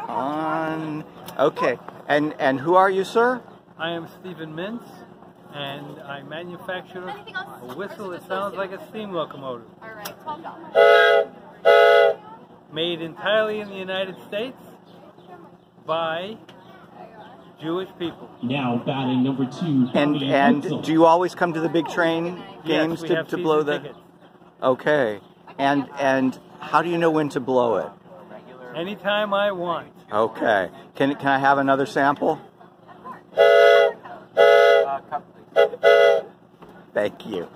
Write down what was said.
On. Okay. And and who are you, sir? I am Stephen Mintz, and I manufacture a whistle that sounds like a steam locomotive. All right, twelve dollars. Made entirely in the United States by Jewish people. Now batting number two. And and Wetzel. do you always come to the big train games yes, to, to blow the? tickets. Okay. And and how do you know when to blow it? Anytime I want. Okay. Can can I have another sample? Thank you.